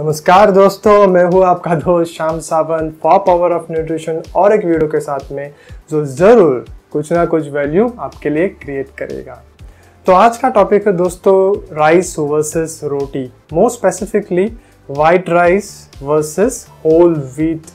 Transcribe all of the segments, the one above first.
नमस्कार दोस्तों, मैं हूँ आपका दोस्त Shyam Sawan for power of nutrition और एक वीडियो के साथ में जो ज़रूर कुछ ना कुछ वैल्यू आपके लिए क्रिएट करेगा। तो आज का टॉपिक है दोस्तों rice versus roti more specifically white rice versus whole wheat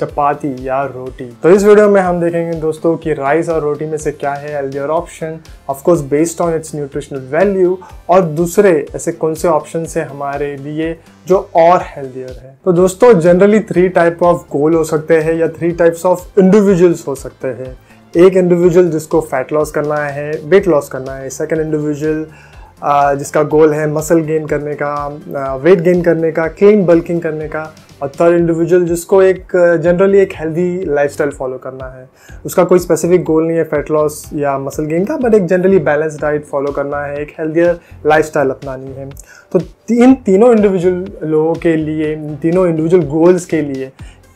chapati या रोटी। तो इस वीडियो में हम देखेंगे दोस्तों कि राइस और रोटी में से क्या है healthier option of course based on its nutritional value और दूसरे ऐसे कौन से ऑप्शन है हमारे लिए जो और हेल्दियर है। तो दोस्तों generally three type of goal हो सकते हैं या थ्री टाइप्स ऑफ़ इंडिविजुअल्स हो सकते हैं। एक इंडिविजुअल जिसको फैट लॉस करना है वेट लॉस करना है। सेकेंड इंडिविजुअल जिसका गोल है मसल गेन करने का वेट गेन करने का क्लीन बल्किंग करने का, और थर्ड इंडिविजुअल जिसको एक जनरली एक हेल्दी लाइफस्टाइल फॉलो करना है। उसका कोई स्पेसिफिक गोल नहीं है फैट लॉस या मसल गेन का बट एक जनरली बैलेंस डाइट फॉलो करना है, एक हेल्दियर लाइफस्टाइल अपनानी है। तो इन तीनों इंडिविजुअल लोगों के लिए, तीनों इंडिविजुअल गोल्स के लिए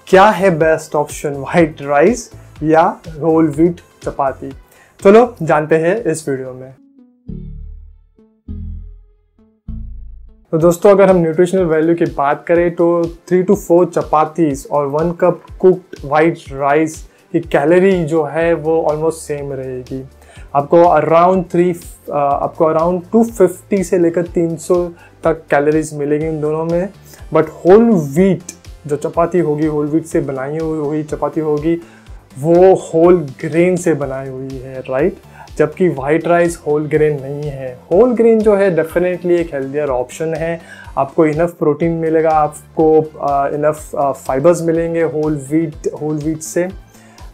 क्या है बेस्ट ऑप्शन वाइट राइस या होल व्हीट चपाती चलो, जानते हैं इस वीडियो में। तो दोस्तों, अगर हम न्यूट्रिशनल वैल्यू की बात करें तो थ्री टू फोर चपातीस और one cup cooked white rice की कैलोरी जो है, वो ऑलमोस्ट सेम रहेगी। आपको अराउंड थ्री आपको अराउंड टू फिफ्टी से लेकर तीन सौ तक कैलोरीज मिलेगी इन दोनों में। बट होल व्हीट जो चपाती होगी होल व्हीट से बनाई हुई चपाती होगी, वो होल ग्रेन से बनाई हुई है राइट जबकि वाइट राइस होल ग्रेन नहीं है। होल ग्रेन जो है डेफिनेटली एक हेल्दियर ऑप्शन है। आपको इनफ प्रोटीन मिलेगा, आपको इनफ फाइबर्स मिलेंगे होल वीट होल वीट से,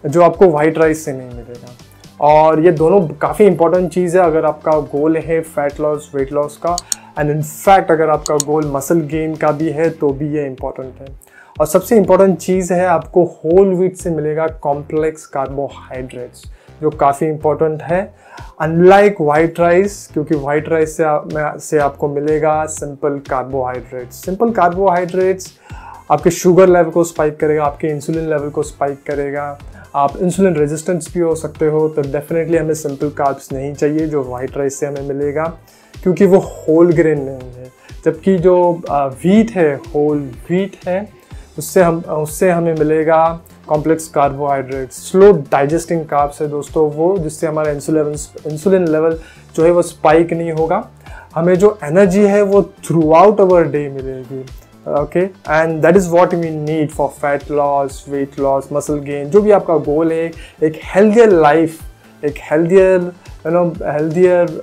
जो आपको वाइट राइस से नहीं मिलेगा। और ये दोनों काफ़ी इंपॉर्टेंट चीज़ है अगर आपका गोल है फैट लॉस वेट लॉस का। एंड इनफैक्ट अगर आपका गोल मसल गेन का भी है तो भी ये इंपॉर्टेंट है। और सबसे इंपॉर्टेंट चीज़ है, आपको होल व्हीट से मिलेगा कॉम्प्लेक्स कार्बोहाइड्रेट्स जो काफ़ी इंपॉर्टेंट है। अनलाइक वाइट राइस क्योंकि वाइट राइस से, आ, से आपको मिलेगा सिंपल कार्बोहाइड्रेट्स सिंपल कार्बोहाइड्रेट्स आपके शुगर लेवल को स्पाइक करेगा आपके इंसुलिन लेवल को स्पाइक करेगा। आप इंसुलिन रेजिस्टेंस भी हो सकते हो तो डेफिनेटली हमें सिंपल कार्ब्स नहीं चाहिए जो वाइट राइस से हमें मिलेगा क्योंकि वो होल ग्रेन नहीं है। जबकि जो वीट है होल वीट है उससे हम उससे हमें मिलेगा complex carbohydrate slow digesting carbs है दोस्तों, वो जिससे हमारा इंसुलिन इंसुलिन लेवल जो है वो स्पाइक नहीं होगा। हमें जो एनर्जी है वो थ्रू आउट अवर डे मिलेगी okay and that is what we need for fat loss weight loss muscle gain जो भी आपका गोल है, एक हेल्थियर लाइफ एक healthier you know healthier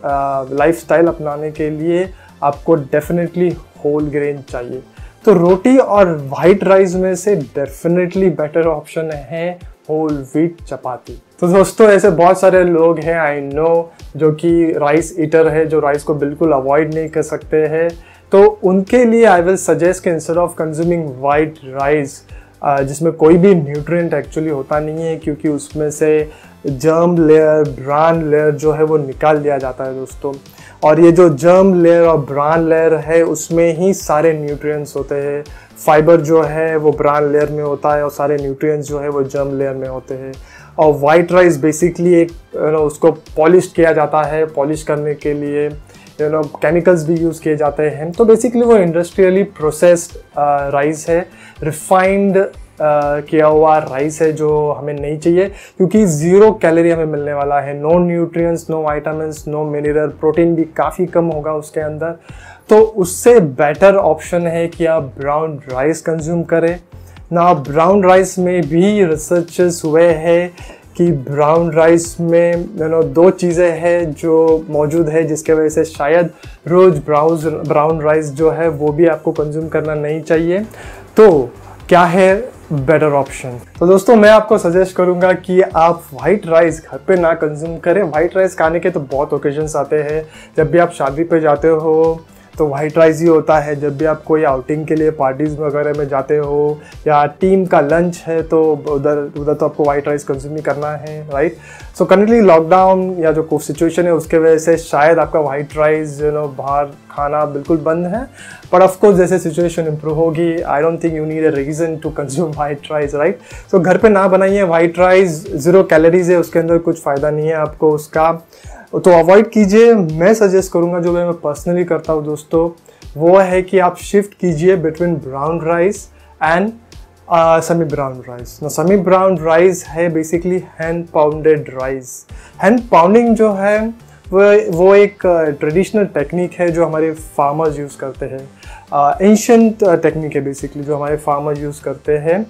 lifestyle अपनाने के लिए आपको डेफिनेटली होल ग्रेन चाहिए। तो रोटी और वाइट राइस में से डेफिनेटली बेटर ऑप्शन है होल व्हीट चपाती तो दोस्तों, ऐसे बहुत सारे लोग हैं आई नो जो कि राइस ईटर है, जो राइस को बिल्कुल अवॉइड नहीं कर सकते हैं। तो उनके लिए आई विल सजेस्ट कि instead of consuming white rice जिसमें कोई भी न्यूट्रिएंट एक्चुअली होता नहीं है, क्योंकि उसमें से जर्म लेयर ब्रांड लेयर जो है वो निकाल दिया जाता है दोस्तों। और ये जो जर्म लेयर और ब्रांड लेयर है, उसमें ही सारे न्यूट्रिएंट्स होते हैं। फाइबर जो है, वो ब्रान लेयर में होता है और सारे न्यूट्रिएंट्स जो है, वो जर्म लेयर में होते हैं। और वाइट राइस बेसिकली एक यू नो उसको पॉलिश किया जाता है पॉलिश करने के लिए यू नो केमिकल्स भी यूज़ किए जाते हैं। तो बेसिकली वो इंडस्ट्रियली प्रोसेस्ड राइस है। रिफाइंड किया हुआ राइस है जो हमें नहीं चाहिए, क्योंकि ज़ीरो कैलोरी हमें मिलने वाला है। No nutrients no vitamin no mineral protein भी काफ़ी कम होगा उसके अंदर। तो उससे बेटर ऑप्शन है कि आप ब्राउन राइस कंज्यूम करें। ना ब्राउन राइस में भी रिसर्चेस हुए हैं कि ब्राउन राइस में यू नो दो चीज़ें हैं जो मौजूद है जिसके वजह से शायद रोज़ ब्राउन ब्राउन राइस जो है वो भी आपको कंज्यूम करना नहीं चाहिए। तो क्या है बेटर ऑप्शन तो दोस्तों, मैं आपको सजेस्ट करूँगा कि आप वाइट राइस घर पे ना कंज्यूम करें। वाइट राइस खाने के तो बहुत ओकेजन्स आते हैं। जब भी आप शादी पे जाते हो तो वाइट राइस ही होता है। जब भी आप कोई आउटिंग के लिए पार्टीज़ वगैरह में जाते हो या टीम का लंच है तो उधर उधर तो आपको वाइट राइस कंज्यूम ही करना है राइट सो करेंटली लॉकडाउन या जो सिचुएशन है, उसके वजह से शायद आपका वाइट राइस यू नो बाहर खाना बिल्कुल बंद है। बट ऑफकोर्स जैसे सिचुएशन इंप्रूव होगी I don't think you need a reason to consume white rice right so घर पे ना बनाइए वाइट राइस ज़ीरो कैलोरीज है, उसके अंदर कुछ फ़ायदा नहीं है आपको उसका। तो अवॉइड कीजिए। मैं सजेस्ट करूँगा जो मैं पर्सनली करता हूँ दोस्तों वो है कि आप शिफ्ट कीजिए between brown rice and semi brown rice ना समी ब्राउन राइस है basically hand pounded rice hand pounding जो है वो वो एक ट्रेडिशनल uh, टेक्निक है जो हमारे फार्मर्स यूज़ करते हैं। एंशंट टेक्निक है बेसिकली जो हमारे फार्मर यूज़ करते हैं।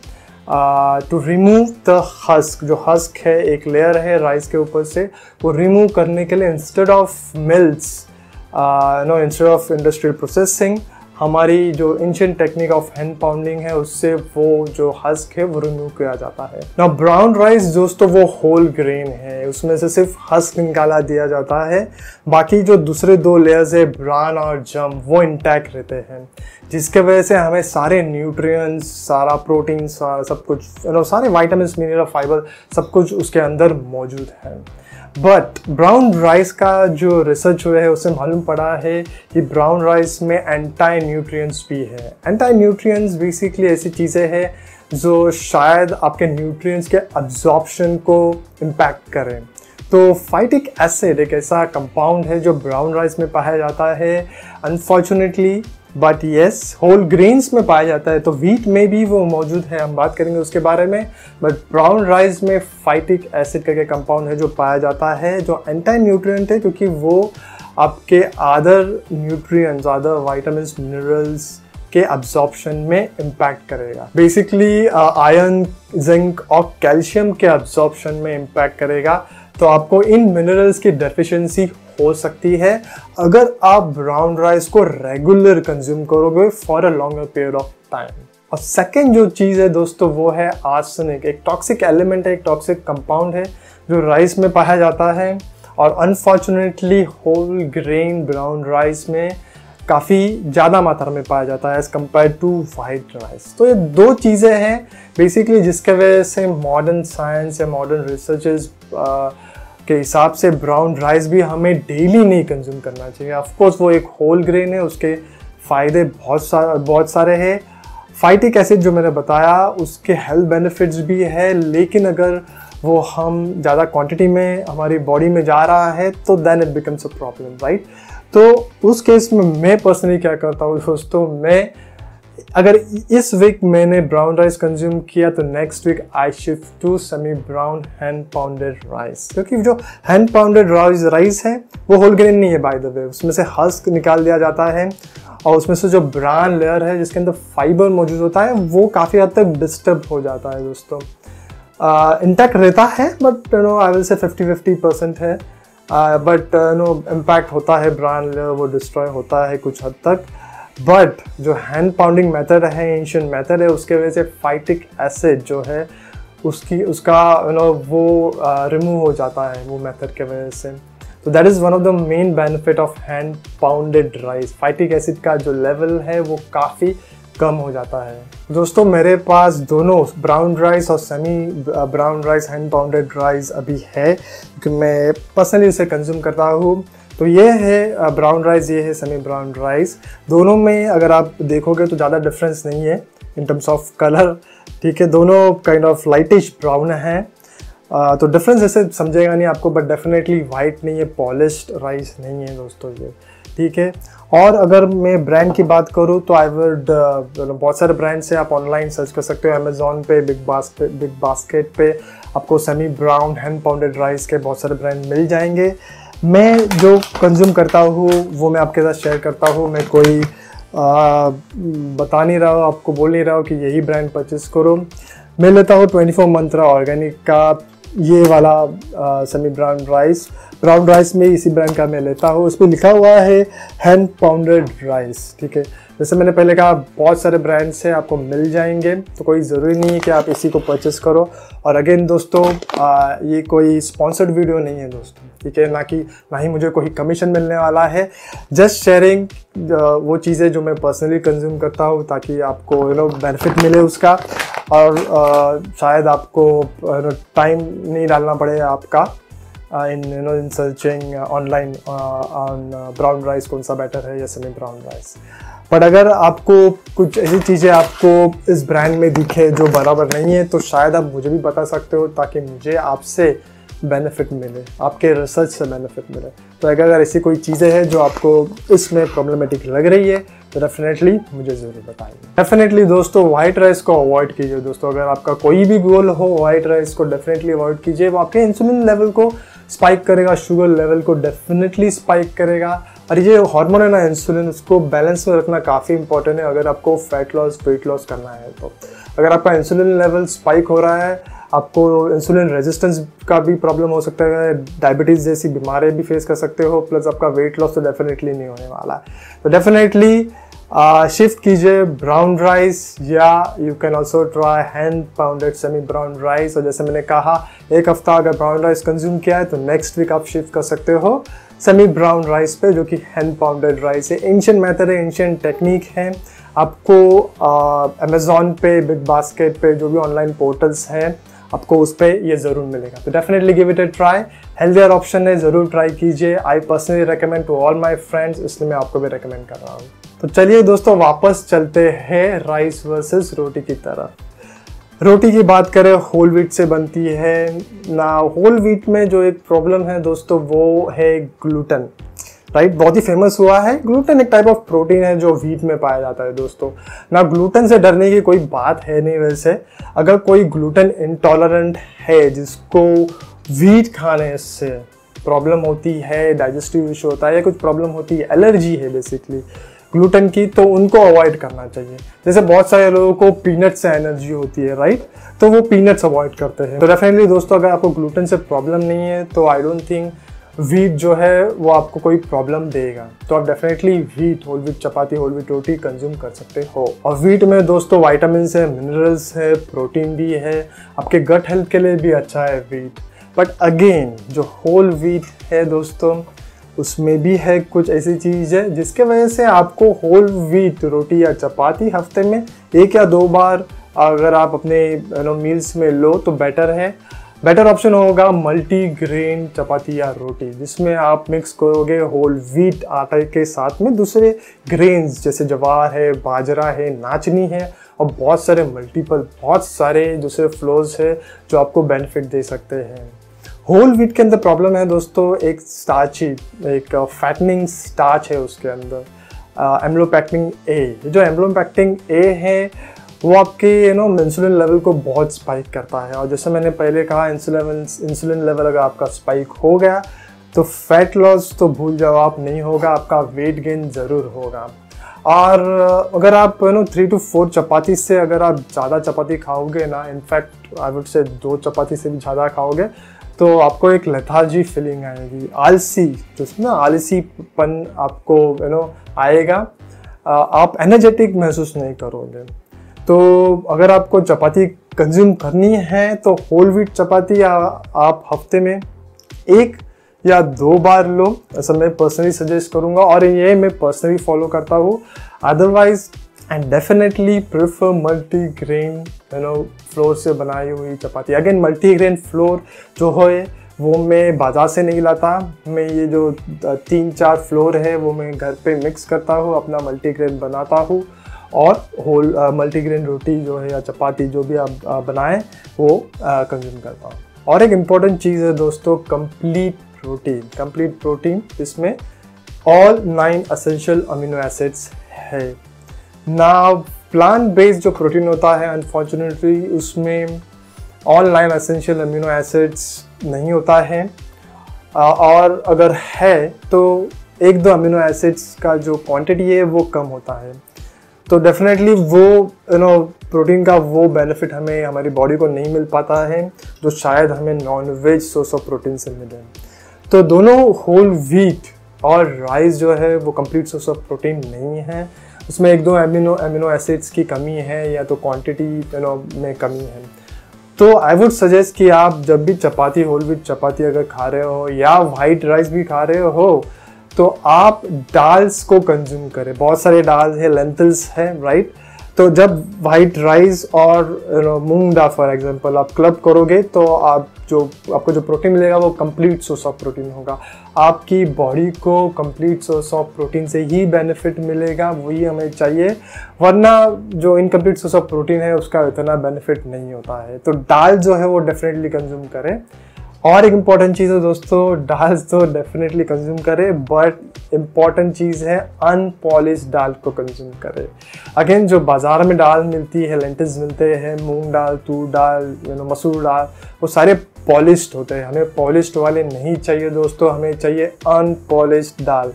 टू रिमूव द हस्क जो हस्क है, एक लेयर है राइस के ऊपर से, वो रिमूव करने के लिए instead of mills no instead of industrial processing हमारी जो ancient technique of hand pounding है, उससे वो जो हस्क है, वो रिमूव किया जाता है। ना ब्राउन राइस दोस्तों वो होल ग्रेन है। उसमें से सिर्फ़ हस्क निकाला दिया जाता है। बाकी जो दूसरे दो लेयर्स है ब्राउन और जम वो इंटैक्ट रहते हैं। जिसके वजह से हमें सारे न्यूट्रिएंट्स सारा प्रोटीन सारा सब कुछ सारे वाइटामिन मिनरल फाइबर सब कुछ उसके अंदर मौजूद है। बट ब्राउन राइस का जो रिसर्च हुआ है उससे मालूम पड़ा है कि ब्राउन राइस में एंटाई न्यूट्रिएंट्स भी है। एंटाई न्यूट्रिएंट्स बेसिकली ऐसी चीज़ें हैं जो शायद आपके न्यूट्रिएंट्स के अब्जॉर्प्शन को इम्पैक्ट करें। तो फाइटिक एसिड एक ऐसा कंपाउंड है जो ब्राउन राइस में पाया जाता है। Unfortunately but yes whole grains में पाया जाता है। तो वीट में भी वो मौजूद है, हम बात करेंगे उसके बारे में। बट ब्राउन राइस में फाइटिक एसिड करके कंपाउंड है जो पाया जाता है, जो एंटी न्यूट्रिएंट है, क्योंकि वो आपके other nutrients other vitamin minerals के अब्जॉर्प्शन में इम्पैक्ट करेगा। बेसिकली आयरन जिंक और कैल्शियम के अब्जॉर्प्शन में इम्पैक्ट करेगा। तो आपको इन मिनरल्स की डेफिशिएंसी हो सकती है। अगर आप ब्राउन राइस को रेगुलर कंज्यूम करोगे for a longer period of time और सेकेंड जो चीज़ है दोस्तों, वो है आर्सनिक एक टॉक्सिक एलिमेंट है, एक टॉक्सिक कंपाउंड है, जो राइस में पाया जाता है। और unfortunately whole grain brown rice में काफ़ी ज़्यादा मात्रा में पाया जाता है as compare to white rice तो ये दो चीज़ें हैं बेसिकली जिसके वजह से मॉडर्न साइंस या मॉडर्न रिसर्चेज के हिसाब से ब्राउन राइस भी हमें डेली नहीं कंज्यूम करना चाहिए। ऑफकोर्स वो एक होल ग्रेन है, उसके फ़ायदे बहुत सारे बहुत सारे हैं। फाइटिक एसिड जो मैंने बताया, उसके हेल्थ बेनिफिट्स भी है, लेकिन अगर वो हम ज़्यादा क्वांटिटी में, हमारी बॉडी में जा रहा है तो then it becomes a problem right तो उस केस में मैं पर्सनली क्या करता हूँ, दोस्तों, मैं अगर इस वीक मैंने ब्राउन राइस कंज्यूम किया तो next week I shift to semi brown hand pounded rice क्योंकि जो हैंड पाउंडेड राइस राइस है वो होल ग्रेन नहीं है बाय द वे उसमें से हस्क निकाल दिया जाता है और उसमें से जो ब्राउन लेयर है जिसके अंदर फाइबर मौजूद होता है वो काफ़ी हद तक डिस्टर्ब हो जाता है दोस्तों। इंटैक्ट uh, रहता है but no I will say fifty fifty percent है। बट नो इम्पैक्ट होता है ब्रांड लेयर वो डिस्ट्रॉय होता है कुछ हद तक। बट जो हैंड पाउंडिंग मेथड है एंशियन मेथड है, उसके वजह से फाइटिक एसिड जो है, उसकी, उसका यू नो वो रिमूव हो जाता है वो मेथड के वजह से। तो that is one of the main benefit of hand pounded rice phytic acid का जो लेवल है, वो काफ़ी कम हो जाता है। दोस्तों, मेरे पास दोनों ब्राउन राइस और semi brown rice hand pounded rice अभी है, क्योंकि मैं पर्सनली उसे कंज्यूम करता हूँ। तो ये है ब्राउन राइस ये है सेमी ब्राउन राइस दोनों में अगर आप देखोगे तो ज़्यादा डिफरेंस नहीं है इन टर्म्स ऑफ़ कलर ठीक है, दोनों काइंड ऑफ़ लाइटिश ब्राउन है. तो डिफरेंस ऐसे समझेगा नहीं आपको बट डेफिनेटली वाइट नहीं है पॉलिश्ड राइस नहीं है दोस्तों ये. ठीक है, और अगर मैं ब्रांड की बात करूँ तो आई वुड बहुत सारे ब्रांड से आप ऑनलाइन सर्च कर सकते हो अमेजोन पे बिग बास बिग बास्केट पे आपको semi brown hand pounded rice के बहुत सारे ब्रांड मिल जाएँगे. मैं जो कंज्यूम करता हूँ वो मैं आपके साथ शेयर करता हूँ। मैं कोई आ, बता नहीं रहा हूँ आपको बोल नहीं रहा हूँ कि यही ब्रांड परचेस करो। मैं लेता हूँ ट्वेंटी फोर मंत्रा ऑर्गेनिक का ये वाला semi brown rice brown rice में इसी ब्रांड का मैं लेता हूँ। उस पर लिखा हुआ है हैंड पाउंडेड राइस ठीक है? जैसे मैंने पहले कहा बहुत सारे ब्रांड्स हैं आपको मिल जाएँगे। तो कोई ज़रूरी नहीं है कि आप इसी को परचेस करो। और अगेन दोस्तों आ, ये कोई स्पॉन्सर्ड वीडियो नहीं है दोस्तों ठीक है? ना कि ना ही मुझे कोई कमीशन मिलने वाला है। जस्ट शेयरिंग वो चीज़ें जो मैं पर्सनली कंज्यूम करता हूँ ताकि आपको यू नो बेनिफिट मिले उसका। और आ, शायद आपको टाइम नहीं डालना पड़े आपका in you know in searching online on brown rice कौन सा बेटर है या सेमी ब्राउन राइस बट अगर आपको कुछ ऐसी चीज़ें आपको इस ब्रांड में दिखे जो बराबर नहीं है तो शायद आप मुझे भी बता सकते हो ताकि मुझे आपसे बेनिफिट मिले, आपके रिसर्च से बेनिफिट मिले। तो अगर अगर ऐसी कोई चीज़ें हैं जो आपको इसमें प्रॉब्लमेटिक लग रही है तो डेफिनेटली मुझे ज़रूर बताइए। डेफिनेटली दोस्तों वाइट राइस को अवॉइड कीजिए दोस्तों। अगर आपका कोई भी गोल हो वाइट राइस को डेफिनेटली अवॉइड कीजिए। वो आपके इंसुलिन लेवल को स्पाइक करेगा शुगर लेवल को डेफिनेटली स्पाइक करेगा। और ये हार्मोन है ना इंसुलिन उसको बैलेंस में रखना काफ़ी इंपॉर्टेंट है अगर आपको फैट लॉस वेट लॉस करना है तो। अगर आपका इंसुलिन लेवल स्पाइक हो रहा है आपको इंसुलिन रेजिस्टेंस का भी प्रॉब्लम हो सकता है डायबिटीज़ जैसी बीमारियाँ भी फेस कर सकते हो प्लस आपका वेट लॉस तो डेफिनेटली नहीं होने वाला है। तो डेफिनेटली शिफ्ट कीजिए ब्राउन राइस या you can also try hand pounded semi brown rice और जैसे मैंने कहा, एक हफ़्ता अगर ब्राउन राइस कंज्यूम किया है तो नेक्स्ट वीक आप शिफ्ट कर सकते हो सेमी ब्राउन राइस पे, जो कि हैंड पाउंडेड राइस है। एंशियन मेथड है एंशियन टेक्निक है। आपको अमेजोन पे बिग बास्केट पे जो भी ऑनलाइन पोर्टल्स हैं आपको उस पर ये ज़रूर मिलेगा। तो definitely give it a try healthier option है, ज़रूर ट्राई कीजिए। I personally recommend to all my friends इसलिए मैं आपको भी रिकमेंड कर रहा हूँ। तो चलिए दोस्तों, वापस चलते हैं राइस वर्सेस रोटी की तरफ़। रोटी की बात करें होल व्हीट से बनती है। ना होल व्हीट में जो एक प्रॉब्लम है दोस्तों, वो है ग्लूटन राइट, बहुत ही फ़ेमस हुआ है। ग्लूटेन एक टाइप ऑफ़ प्रोटीन है जो वीट में पाया जाता है दोस्तों। ना ग्लूटेन से डरने की कोई बात है नहीं वैसे। अगर कोई ग्लूटेन इंटॉलरेंट है, जिसको वीट खाने से प्रॉब्लम होती है डाइजेस्टिव इशू होता है या कुछ प्रॉब्लम होती है एलर्जी है बेसिकली ग्लूटेन की तो उनको अवॉइड करना चाहिए। जैसे बहुत सारे लोगों को पीनट से एनर्जी होती है राइट तो वो पीनट्स अवॉइड करते हैं। तो डेफिनेटली दोस्तों, अगर आपको ग्लूटेन से प्रॉब्लम नहीं है तो आई डोंट थिंक वीट जो है, वो आपको कोई प्रॉब्लम देगा। तो आप डेफिनेटली वीट होल वीट चपाती होल वीट रोटी कंज्यूम कर सकते हो। और वीट में दोस्तों वाइटामिन है मिनरल्स है प्रोटीन भी है। आपके गट हेल्थ के लिए भी अच्छा है वीट बट अगेन जो होल वीट है दोस्तों, उसमें भी है कुछ ऐसी चीज़ है जिसके वजह से आपको होल वीट रोटी या चपाती हफ़्ते में एक या दो बार अगर आप अपने नो मील्स में लो तो बेटर है। बेटर ऑप्शन होगा मल्टी ग्रेन चपाती या रोटी, जिसमें आप मिक्स करोगे होल व्हीट आटे के साथ में दूसरे ग्रेन्स जैसे जवार है, बाजरा है, नाचनी है, और बहुत सारे मल्टीपल बहुत सारे दूसरे फ्लोर्स है जो आपको बेनिफिट दे सकते हैं। होल व्हीट के अंदर प्रॉब्लम है दोस्तों, एक स्टार्च एक फैटनिंग स्टार्च है उसके अंदर। एम्लोपैक्टिंग ए जो एम्लोपैक्टिंग ए है वो आपके यू नो इंसुलिन लेवल को बहुत स्पाइक करता है। और जैसे मैंने पहले कहा इंसुलिन इंसुलिन लेवल अगर आपका स्पाइक हो गया तो फैट लॉस तो भूल जाओ, आप नहीं होगा, आपका वेट गेन ज़रूर होगा। और अगर आप you know three to four चपाती से अगर आप ज़्यादा चपाती खाओगे ना इनफैक्ट आई वुड से दो चपाती से भी ज़्यादा खाओगे तो आपको एक लथार्जी फीलिंग आएगी। आलसी जो ना आलसीपन आपको यू नो आएगा। आप एनर्जेटिक महसूस नहीं करोगे। तो अगर आपको चपाती कंज्यूम करनी है तो होल व्हीट चपाती आप हफ़्ते में एक या दो बार लो। ऐसा मैं पर्सनली सजेस्ट करूँगा और ये मैं पर्सनली फॉलो करता हूँ। Otherwise and definitely prefer multigrain you know flour से बनाई हुई चपाती। अगेन मल्टी ग्रेन फ्लोर जो है, वो मैं बाज़ार से नहीं लाता। मैं ये जो तीन चार फ्लोर है, वो मैं घर पे मिक्स करता हूँ, अपना मल्टी ग्रेन बनाता हूँ। और होल मल्टीग्रेन रोटी जो है या चपाती जो भी आप बनाएँ, वो कंज्यूम करता हूँ और एक इंपॉर्टेंट चीज़ है दोस्तों कंप्लीट प्रोटीन कंप्लीट प्रोटीन इसमें all nine essential amino acids है। ना प्लांट बेस्ड जो प्रोटीन होता है अनफॉर्चुनेटली उसमें all nine essential amino acids नहीं होता है। और अगर है तो एक दो अमीनो एसिड्स का जो क्वांटिटी है, वो कम होता है। तो डेफिनेटली वो यू नो प्रोटीन का वो बेनिफिट हमें, हमारी बॉडी को नहीं मिल पाता है, जो शायद हमें non veg source of protein से मिले। तो दोनों होल व्हीट और राइस जो है, वो कंप्लीट सोर्स ऑफ़ प्रोटीन नहीं है। उसमें एक दो एमिनो एमिनो एसिड्स की कमी है, या तो क्वांटिटी यू नो में कमी है। तो आई वुड सजेस्ट कि आप जब भी चपाती होल व्हीट चपाती अगर खा रहे हो, या वाइट राइस भी खा रहे हो तो आप दाल्स को कंज्यूम करें। बहुत सारे दाल है, लेंथल्स है राइट तो जब वाइट राइस और मूंग दाल फॉर एग्जांपल आप क्लब करोगे तो आप जो, आपको जो प्रोटीन मिलेगा वो कंप्लीट सोर्स ऑफ़ प्रोटीन होगा। आपकी बॉडी को कंप्लीट सोर्स ऑफ़ प्रोटीन से ही बेनिफिट मिलेगा, वही हमें चाहिए। वरना जो इनकम्प्लीट सोर्स ऑफ़ प्रोटीन है, उसका इतना बेनिफिट नहीं होता है। तो दाल जो है, वो डेफिनेटली कंज्यूम करें। और एक इंपॉर्टेंट चीज़ है दोस्तों दाल तो डेफिनेटली कंज्यूम करें बट इंपॉर्टेंट चीज़ है अनपॉलिश दाल को कंज्यूम करें। अगेन जो बाज़ार में दाल मिलती है लेंटिस मिलते हैं मूंग दाल तूर दाल यू नो मसूर दाल वो सारे पॉलिश्ड होते हैं। हमें पॉलिश्ड वाले नहीं चाहिए दोस्तों हमें चाहिए अनपॉलिश्ड दाल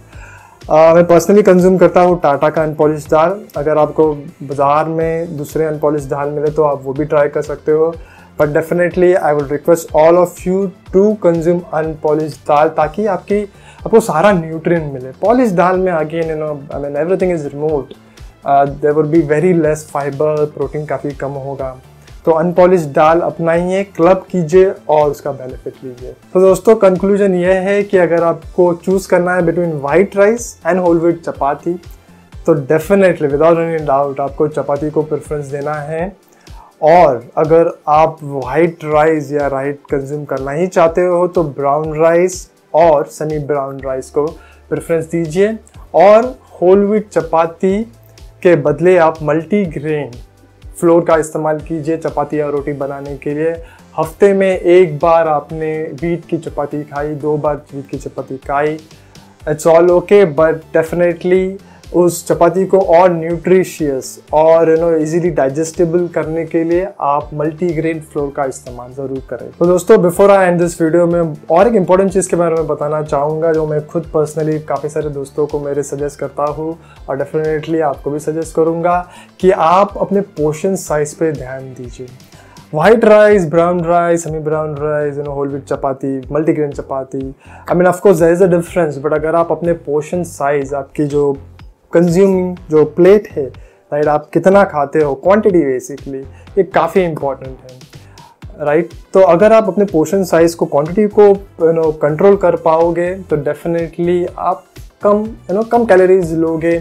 आ, मैं पर्सनली कंज्यूम करता हूँ टाटा का अनपॉलिश दाल अगर आपको बाज़ार में दूसरे अनपॉलिश दाल मिले तो आप वो भी ट्राई कर सकते हो। But definitely I would request all of you to consume unpolished दाल ताकि आपकी, आपको सारा न्यूट्रिएंट मिले। पॉलिश दाल में again you know I mean everything is removed there would be very less fibre protein काफ़ी कम होगा। तो अनपॉलिश दाल अपनाइए क्लब कीजिए और उसका बेनिफिट लीजिए। तो दोस्तों कंक्लूजन ये है कि अगर आपको चूज़ करना है between white rice and whole wheat चपाती तो डेफिनेटली विदाउट एनी डाउट आपको चपाती को प्रेफरेंस देना है। और अगर आप वाइट राइस या राइट कंज्यूम करना ही चाहते हो तो ब्राउन राइस और सनी ब्राउन राइस को प्रेफरेंस दीजिए। और होल व्हीट चपाती के बदले आप मल्टी ग्रेन फ्लोर का इस्तेमाल कीजिए चपाती या रोटी बनाने के लिए। हफ़्ते में एक बार आपने वीट की चपाती खाई, दो बार वीट की चपाती खाई। It's all okay but definitely उस चपाती को और न्यूट्रिशियस और यू नो इजीली डाइजेस्टेबल करने के लिए आप मल्टीग्रेन फ्लोर का इस्तेमाल ज़रूर करें। तो दोस्तों before I end this video में और एक इंपॉर्टेंट चीज़ के बारे में बताना चाहूँगा, जो मैं खुद पर्सनली काफ़ी सारे दोस्तों को मेरे सजेस्ट करता हूँ और डेफिनेटली आपको भी सजेस्ट करूँगा कि आप अपने पोर्शन साइज़ पे ध्यान दीजिए। White rice brown rice semi brown rice you know whole wheat chapati multigrain chapati. I mean course there is a difference but अगर आप अपने पोर्शन साइज़ आपकी जो कंज्यूमिंग जो प्लेट है राइट आप कितना खाते हो क्वांटिटी बेसिकली ये काफ़ी इंपॉर्टेंट है राइट तो अगर आप अपने पोर्शन साइज़ को क्वांटिटी को यू नो कंट्रोल कर पाओगे तो डेफिनेटली आप कम यू नो कम कैलोरीज लोगे।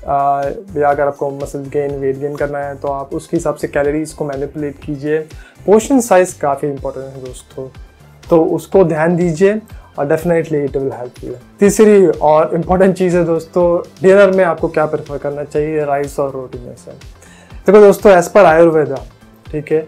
या अगर आपको मसल गेन वेट गेन करना है तो आप उसके हिसाब से कैलोरीज को मैनिपुलेट कीजिए। पोर्शन साइज़ काफ़ी इंपॉर्टेंट है दोस्तों। तो उसको ध्यान दीजिए। और definitely it will help you तीसरी और इंपॉर्टेंट चीज़ है दोस्तों डिनर में आपको क्या प्रेफर करना चाहिए राइस और रोटी में से? देखो दोस्तों एज पर आयुर्वेदा ठीक है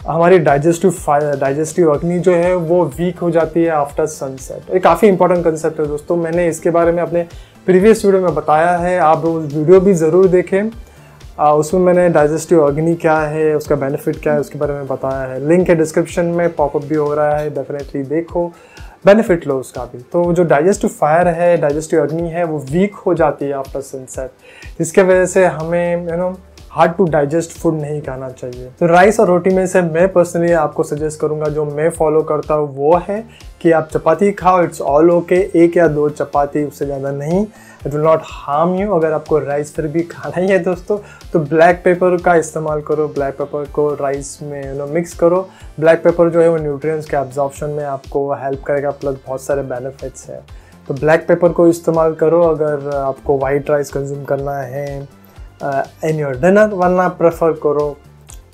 हमारी डाइजेस्टिव डाइजेस्टिव अग्नि जो है वो वीक हो जाती है आफ्टर सनसेट ये काफ़ी इंपॉर्टेंट कंसेप्ट है दोस्तों मैंने इसके बारे में अपने प्रीवियस वीडियो में बताया है आप उस वीडियो भी ज़रूर देखें। आ, उसमें मैंने डाइजेस्टिव अग्नि क्या है उसका बेनिफिट क्या है उसके बारे में बताया है। लिंक है डिस्क्रिप्शन में पॉपअप भी हो रहा है डेफिनेटली देखो। बेनिफिट लो उसका भी। तो जो डाइजेस्टिव फायर है डाइजेस्टिव अग्नि है, वो वीक हो जाती है आफ्टर सनसेट जिसके वजह से हमें you know hard to digest food नहीं खाना चाहिए। तो राइस और रोटी में से मैं पर्सनली आपको सजेस्ट करूँगा, जो मैं फॉलो करता हूँ, वो है कि आप चपाती खाओ इट्स ऑल ओके एक या दो चपाती उससे ज़्यादा नहीं। It will not harm you अगर आपको राइस फिर भी खाना ही है दोस्तों। तो ब्लैक पेपर का इस्तेमाल करो ब्लैक पेपर को राइस में यू नो मिक्स करो। ब्लैक पेपर जो है वो न्यूट्रिएंट्स के एब्जॉर्प्शन में आपको हेल्प करेगा प्लस बहुत सारे बेनिफिट्स है। तो ब्लैक पेपर को इस्तेमाल करो अगर आपको वाइट राइस कंज्यूम करना है इन योर डिनर वरना प्रेफर करो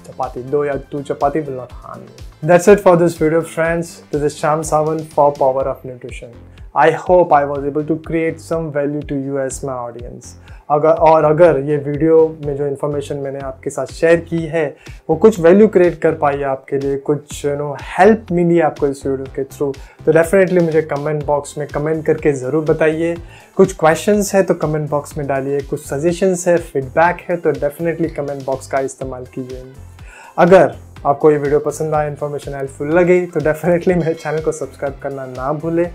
चपाती। दो या two chapati will not harm you that's it for this video, friends. This is sham sawan for power of nutrition. I hope i was able to create some value to you as my audience. अगर और अगर ये video में जो information मैंने आपके साथ share की है, वो कुछ वैल्यू क्रिएट कर पाई है आपके लिए, कुछ यू नो हेल्प मिली आपको इस वीडियो के थ्रू तो डेफिनेटली मुझे कमेंट बॉक्स में कमेंट करके ज़रूर बताइए। कुछ क्वेश्चंस है तो कमेंट बॉक्स में डालिए, कुछ सजेशंस है फीडबैक है तो डेफिनेटली कमेंट बॉक्स का इस्तेमाल कीजिए। अगर आपको ये वीडियो पसंद आए इन्फॉर्मेशन हेल्पफुल लगी तो डेफिनेटली मेरे चैनल को सब्सक्राइब करना ना भूलें।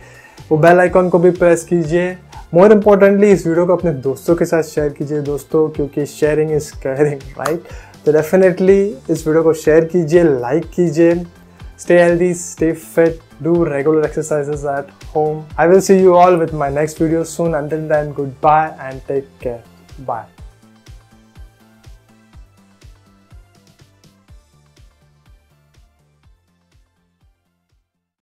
वो बेल आइकॉन को भी प्रेस कीजिए। मोर इम्पोर्टेंटली इस वीडियो को अपने दोस्तों के साथ शेयर कीजिए दोस्तों, क्योंकि शेयरिंग इज़ केयरिंग राइट तो डेफिनेटली इस वीडियो को शेयर कीजिए लाइक कीजिए। Stay healthy stay fit do regular exercises at home I will see you all with my next video soon until then goodbye and take care bye